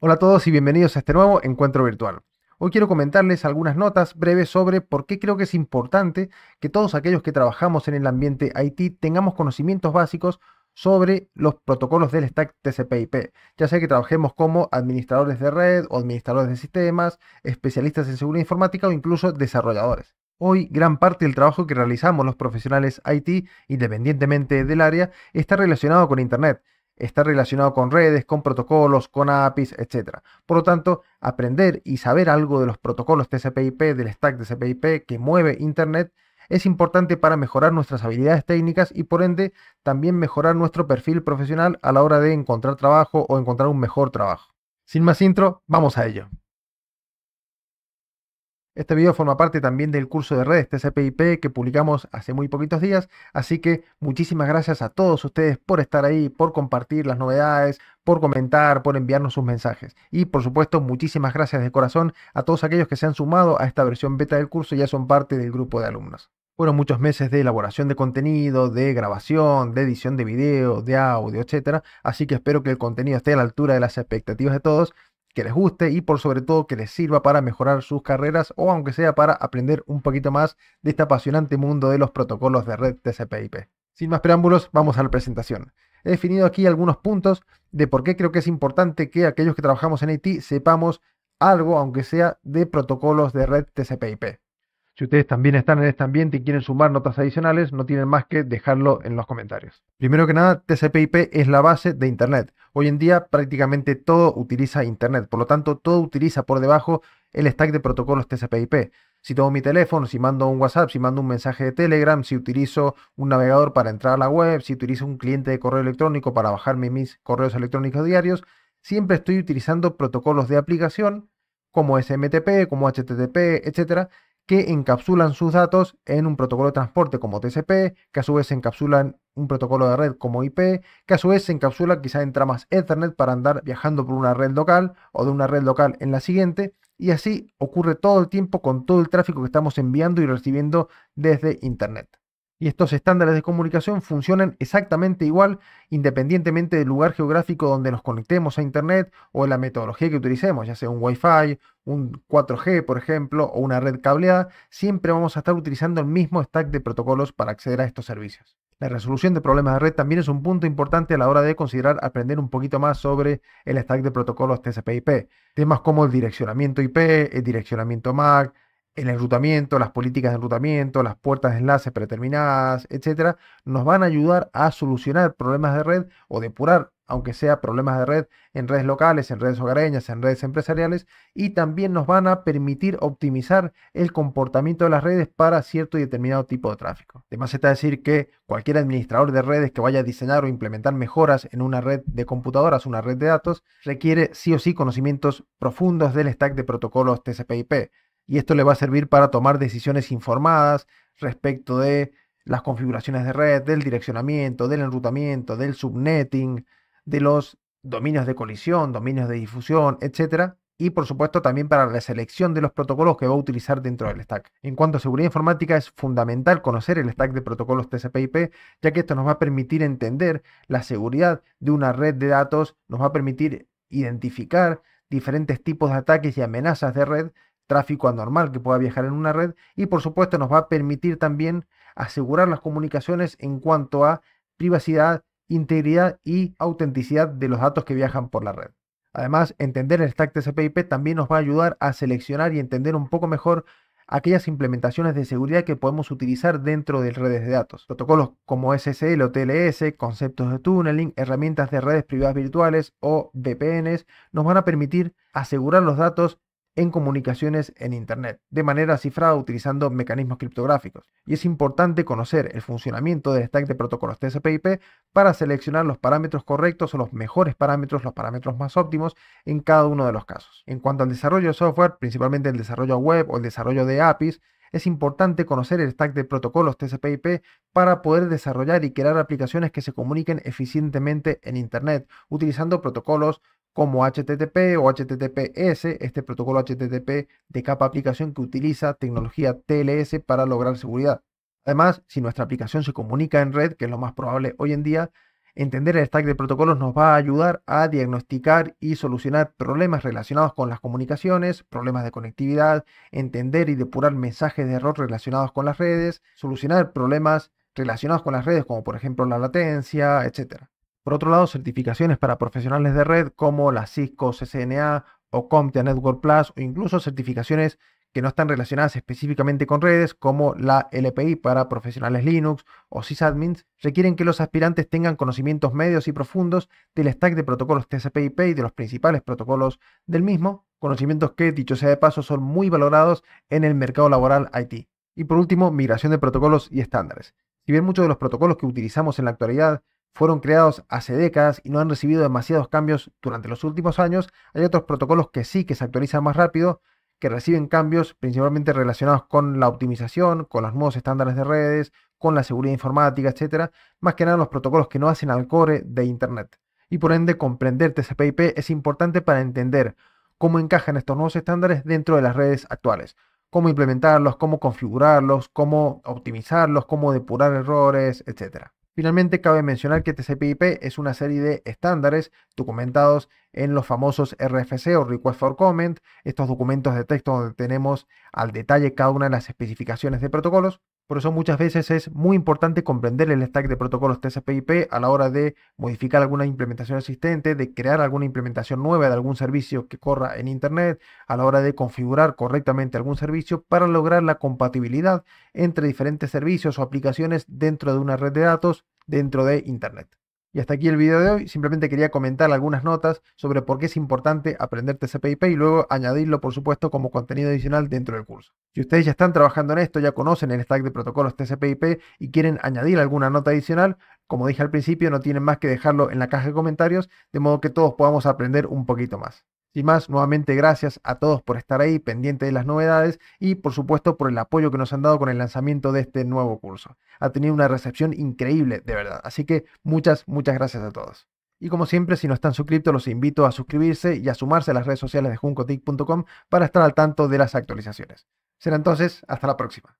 Hola a todos y bienvenidos a este nuevo encuentro virtual. Hoy quiero comentarles algunas notas breves sobre por qué creo que es importante que todos aquellos que trabajamos en el ambiente IT tengamos conocimientos básicos sobre los protocolos del stack TCP/IP, ya sea que trabajemos como administradores de red o administradores de sistemas, especialistas en seguridad informática o incluso desarrolladores. Hoy gran parte del trabajo que realizamos los profesionales IT, independientemente del área, está relacionado con Internet está relacionado con redes, con protocolos, con APIs, etc. Por lo tanto, aprender y saber algo de los protocolos TCP/IP, del stack TCP/IP que mueve Internet, es importante para mejorar nuestras habilidades técnicas y por ende también mejorar nuestro perfil profesional a la hora de encontrar trabajo o encontrar un mejor trabajo. Sin más intro, vamos a ello. Este video forma parte también del curso de redes TCP/IP que publicamos hace muy poquitos días, así que muchísimas gracias a todos ustedes por estar ahí, por compartir las novedades, por comentar, por enviarnos sus mensajes. Y por supuesto, muchísimas gracias de corazón a todos aquellos que se han sumado a esta versión beta del curso y ya son parte del grupo de alumnos. Fueron muchos meses de elaboración de contenido, de grabación, de edición de video, de audio, etc. Así que espero que el contenido esté a la altura de las expectativas de todos que les guste y por sobre todo que les sirva para mejorar sus carreras o aunque sea para aprender un poquito más de este apasionante mundo de los protocolos de red TCP/IP. Sin más preámbulos, vamos a la presentación. He definido aquí algunos puntos de por qué creo que es importante que aquellos que trabajamos en IT sepamos algo, aunque sea de protocolos de red TCP/IP. Si ustedes también están en este ambiente y quieren sumar notas adicionales, no tienen más que dejarlo en los comentarios. Primero que nada, TCP/IP es la base de Internet. Hoy en día prácticamente todo utiliza Internet, por lo tanto todo utiliza por debajo el stack de protocolos TCP/IP. Si tomo mi teléfono, si mando un WhatsApp, si mando un mensaje de Telegram, si utilizo un navegador para entrar a la web, si utilizo un cliente de correo electrónico para bajarme mis correos electrónicos diarios, siempre estoy utilizando protocolos de aplicación como SMTP, como HTTP, etcétera, que encapsulan sus datos en un protocolo de transporte como TCP, que a su vez encapsulan un protocolo de red como IP, que a su vez se encapsula quizá en tramas Ethernet para andar viajando por una red local o de una red local en la siguiente, y así ocurre todo el tiempo con todo el tráfico que estamos enviando y recibiendo desde Internet. Y estos estándares de comunicación funcionan exactamente igual independientemente del lugar geográfico donde nos conectemos a Internet o la metodología que utilicemos, ya sea un Wi-Fi, un 4G, por ejemplo, o una red cableada, siempre vamos a estar utilizando el mismo stack de protocolos para acceder a estos servicios. La resolución de problemas de red también es un punto importante a la hora de considerar aprender un poquito más sobre el stack de protocolos TCP/IP. Temas como el direccionamiento IP, el direccionamiento MAC, el enrutamiento, las políticas de enrutamiento, las puertas de enlace predeterminadas, etcétera, nos van a ayudar a solucionar problemas de red o depurar, aunque sea problemas de red en redes locales, en redes hogareñas, en redes empresariales, y también nos van a permitir optimizar el comportamiento de las redes para cierto y determinado tipo de tráfico. Además, está decir que cualquier administrador de redes que vaya a diseñar o implementar mejoras en una red de computadoras, una red de datos, requiere sí o sí conocimientos profundos del stack de protocolos TCP/IP y esto le va a servir para tomar decisiones informadas respecto de las configuraciones de red, del direccionamiento, del enrutamiento, del subnetting, de los dominios de colisión, dominios de difusión, etc. Y por supuesto también para la selección de los protocolos que va a utilizar dentro del stack. En cuanto a seguridad informática es fundamental conocer el stack de protocolos TCP/IP, ya que esto nos va a permitir entender la seguridad de una red de datos, nos va a permitir identificar diferentes tipos de ataques y amenazas de red tráfico anormal que pueda viajar en una red y por supuesto nos va a permitir también asegurar las comunicaciones en cuanto a privacidad, integridad y autenticidad de los datos que viajan por la red. Además, entender el stack TCP/IP también nos va a ayudar a seleccionar y entender un poco mejor aquellas implementaciones de seguridad que podemos utilizar dentro de redes de datos. Protocolos como SSL o TLS, conceptos de tunneling, herramientas de redes privadas virtuales o VPNs nos van a permitir asegurar los datos en comunicaciones en Internet, de manera cifrada utilizando mecanismos criptográficos. Y es importante conocer el funcionamiento del stack de protocolos TCP/IP para seleccionar los parámetros correctos o los mejores parámetros, los parámetros más óptimos en cada uno de los casos. En cuanto al desarrollo de software, principalmente el desarrollo web o el desarrollo de APIs, es importante conocer el stack de protocolos TCP/IP para poder desarrollar y crear aplicaciones que se comuniquen eficientemente en Internet, utilizando protocolos como HTTP o HTTPS, este protocolo HTTP de capa aplicación que utiliza tecnología TLS para lograr seguridad. Además, si nuestra aplicación se comunica en red, que es lo más probable hoy en día, Entender el stack de protocolos nos va a ayudar a diagnosticar y solucionar problemas relacionados con las comunicaciones, problemas de conectividad, entender y depurar mensajes de error relacionados con las redes, solucionar problemas relacionados con las redes como por ejemplo la latencia, etc. Por otro lado, certificaciones para profesionales de red como la Cisco CCNA o CompTIA Network Plus o incluso certificaciones que no están relacionadas específicamente con redes, como la LPI para profesionales Linux o sysadmins, requieren que los aspirantes tengan conocimientos medios y profundos del stack de protocolos TCP/IP y de los principales protocolos del mismo, conocimientos que, dicho sea de paso, son muy valorados en el mercado laboral IT. Y por último, migración de protocolos y estándares. Si bien muchos de los protocolos que utilizamos en la actualidad fueron creados hace décadas y no han recibido demasiados cambios durante los últimos años, hay otros protocolos que sí que se actualizan más rápido que reciben cambios principalmente relacionados con la optimización, con los nuevos estándares de redes, con la seguridad informática, etcétera, más que nada los protocolos que no hacen al core de Internet. Y por ende, comprender TCP/IP es importante para entender cómo encajan estos nuevos estándares dentro de las redes actuales, cómo implementarlos, cómo configurarlos, cómo optimizarlos, cómo depurar errores, etcétera. Finalmente, cabe mencionar que TCP/IP es una serie de estándares documentados en los famosos RFC o Request for Comment, estos documentos de texto donde tenemos al detalle cada una de las especificaciones de protocolos. Por eso muchas veces es muy importante comprender el stack de protocolos TCP/IP a la hora de modificar alguna implementación existente, de crear alguna implementación nueva de algún servicio que corra en Internet, a la hora de configurar correctamente algún servicio para lograr la compatibilidad entre diferentes servicios o aplicaciones dentro de una red de datos dentro de Internet. Y hasta aquí el video de hoy. Simplemente quería comentar algunas notas sobre por qué es importante aprender TCP/IP y luego añadirlo, por supuesto, como contenido adicional dentro del curso. Si ustedes ya están trabajando en esto, ya conocen el stack de protocolos TCP/IP y quieren añadir alguna nota adicional, como dije al principio, no tienen más que dejarlo en la caja de comentarios, de modo que todos podamos aprender un poquito más. Sin más, nuevamente gracias a todos por estar ahí pendiente de las novedades y por supuesto por el apoyo que nos han dado con el lanzamiento de este nuevo curso. Ha tenido una recepción increíble, de verdad. Así que muchas, muchas gracias a todos. Y como siempre, si no están suscritos, los invito a suscribirse y a sumarse a las redes sociales de juncotic.com para estar al tanto de las actualizaciones. Será entonces, hasta la próxima.